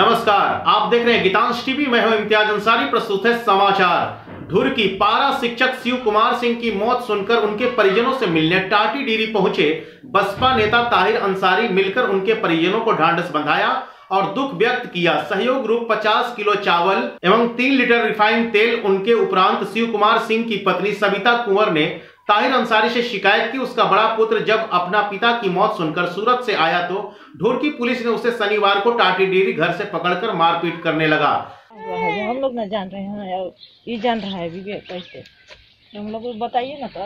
नमस्कार, आप देख रहे हैं गीतांश टीवी, मैं हूँ इम्तियाज़ अंसारी, प्रस्तुत है समाचार। धुर की पारा शिक्षक शिव कुमार सिंह की मौत सुनकर उनके परिजनों से मिलने टाटी डीरी पहुँचे। बसपा नेता ताहिर अंसारी मिलकर उनके परिजनों को ढांढस बंधाया और दुख व्यक्त किया। सहयोग रूप 50 किलो चावल एवं तीन लीटर रिफाइंड तेल उनके उपरांत शिव कुमार सिंह की पत्नी सविता कुंवर ने ताहिर अंसारी से शिकायत की उसका बड़ा पुत्र जब अपना पिता की मौत सुनकर सूरत से आया तो ढोरकी पुलिस ने उसे शनिवार को टाटी डेरी घर से पकड़कर मारपीट करने लगा। हम लोग न जान रहे हैं ये जान रहा है कैसे। तो हम लोग बताइए ना तो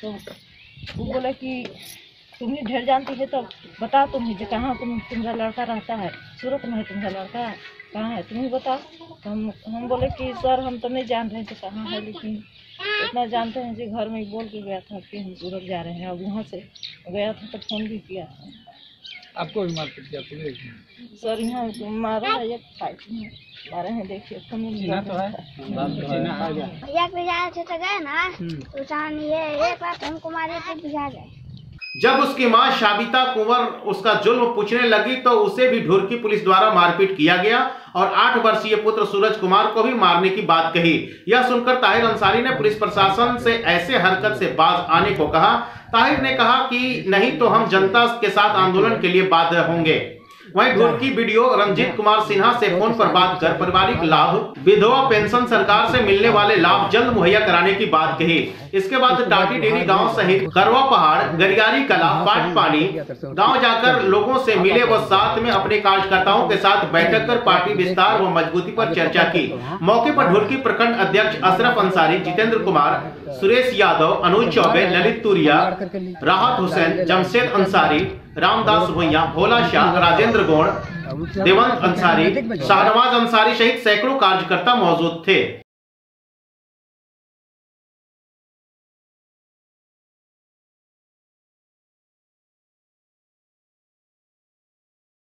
तो वो बोले कि तुम ही ढेर जानती है तो बता तुम ही कहाँ तुम तुम्हारा लड़का रहता है, सूरत में है तुम्हारा लड़का। कहाँ है? तुम ही बताओ। तो हम हम बोले कि सर हम तो नहीं जान रहे थे कहाँ है लेकिन इतना जानते हैं जी घर में बोल के गया था कि हम सूरत जा रहे हैं। अब वहाँ से गया था तो फ़ोन भी किया। था आपको भी मारपीट किया पुलिस सर यहाँ तो मारा है एक फाइट में मारे हैं देखिए तो है। बात तो है भैया के जा थे तो गए ना? तो ये एक बात हमको मारे थे बुझा गए जब उसकी माँ शाबिता कुंवर उसका जुल्म पूछने लगी तो उसे भी ढुरकी पुलिस द्वारा मारपीट किया गया और आठ वर्षीय पुत्र सूरज कुमार को भी मारने की बात कही। यह सुनकर ताहिर अंसारी ने पुलिस प्रशासन से ऐसे हरकत से बाज आने को कहा। ताहिर ने कहा कि नहीं तो हम जनता के साथ आंदोलन के लिए बाध्य होंगे। वहीं ढुरकी वीडियो रंजीत कुमार सिन्हा से फ़ोन पर बात कर पारिवारिक लाभ विधवा पेंशन सरकार से मिलने वाले लाभ जल्द मुहैया कराने की बात कही। इसके बाद टाटी डेरी गाँव सहित करवा पहाड़ गरियारी कला पाट पानी गाँव जाकर लोगों से मिले व साथ में अपने कार्यकर्ताओं के साथ बैठक कर पार्टी विस्तार व मजबूती पर चर्चा की। मौके पर ढुरकी प्रखंड अध्यक्ष अशरफ अंसारी जितेंद्र कुमार सुरेश यादव अनुज चौबे ललित तुरिया राहत हुसैन जमशेद अंसारी रामदास भैया भोला शाह राजेंद्र गौड़ देवंत अंसारी शाहनवाज अंसारी सहित सैकड़ों कार्यकर्ता मौजूद थे।